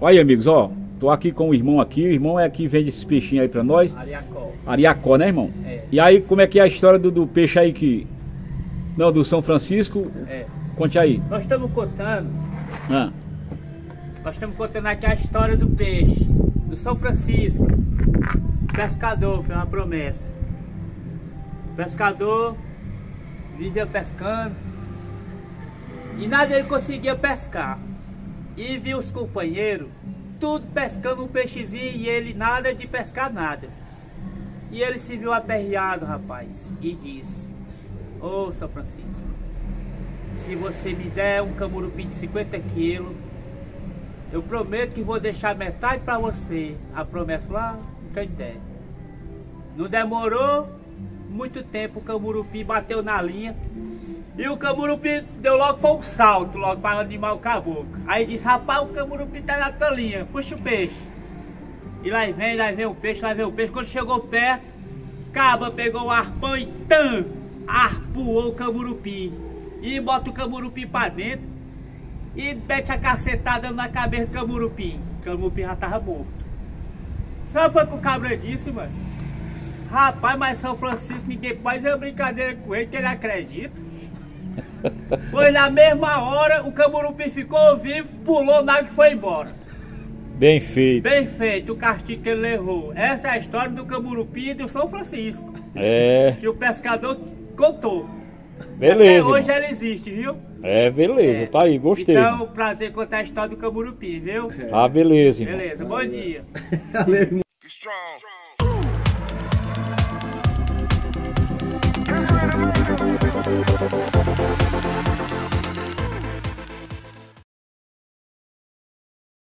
Olha aí, amigos, ó. Tô aqui com o irmão aqui. O irmão é que vende esses peixinhos aí pra nós. Ariacó. Ariacó, né, irmão? É. E aí, como é que é a história do, do peixe aí que. Não, do São Francisco? É. Conte aí. Nós estamos contando, Ah, nós estamos contando aqui a história do peixe, do São Francisco. Pescador, foi uma promessa. Pescador vivia pescando e nada ele conseguia pescar. E viu os companheiros tudo pescando um peixezinho e ele nada de pescar nada. E ele se viu aperreado, rapaz, e disse: Ô São Francisco, se você me der um camurupi de 50 quilos, eu prometo que vou deixar metade para você. A promessa lá em Canindé. Não demorou muito tempo, o camurupi bateu na linha. E o camurupi deu logo foi um salto, logo para animar o caboclo. Aí disse, rapaz, o camurupi tá na tua linha, puxa o peixe. E lá vem, lá vem o peixe, lá vem o peixe. Quando chegou perto, Caba pegou o arpão e tam, arpoou o camurupi. E bota o camurupi para dentro e mete a cacetada na cabeça do camurupi. O camurupi já tava morto. Sabe foi que o cabra disse, mano? Rapaz, mas São Francisco ninguém faz uma brincadeira com ele, que ele acredita. Pois na mesma hora o camurupi ficou vivo, pulou na água e foi embora. bem feito. Bem feito o castigo que ele levou. Essa é a história do camurupi e do São Francisco. É, Que o pescador contou. Beleza. Até hoje irmão. ela existe, viu? É, beleza. É. Tá aí, gostei. Então, prazer contar a história do camurupi, viu? Ah, beleza, irmão. Beleza, bom dia. strong.